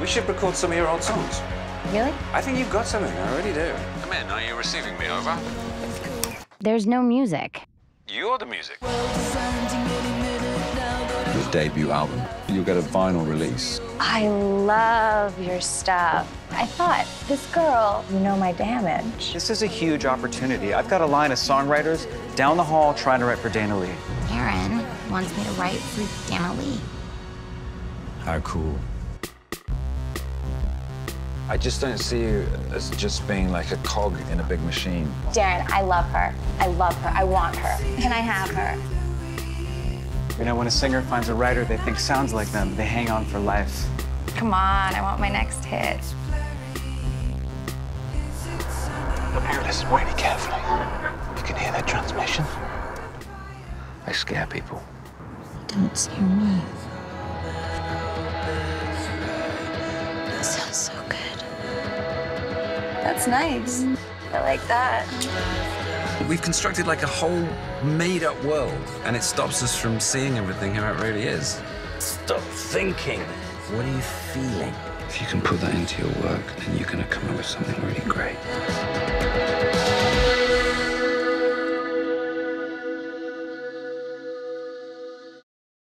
We should record some of your old songs. Really? I think you've got something. I already do. Come in, are you receiving me over? There's no music. You're the music. Your debut album. You'll get a vinyl release. I love your stuff. I thought, this girl, you know my damage. This is a huge opportunity. I've got a line of songwriters down the hall trying to write for Dana Lee. Aaron wants me to write for Dana Lee. How cool. I just don't see you as just being like a cog in a big machine. Darren, I love her. I love her. I want her. Can I have her? You know, when a singer finds a writer they think sounds like them, they hang on for life. Come on, I want my next hit. Here, listen really carefully. You can hear that transmission. They scare people. Don't scare me. That's nice. I like that. We've constructed like a whole made-up world, and it stops us from seeing everything how it really is. Stop thinking. What are you feeling? If you can put that into your work, then you're going to come up with something really great.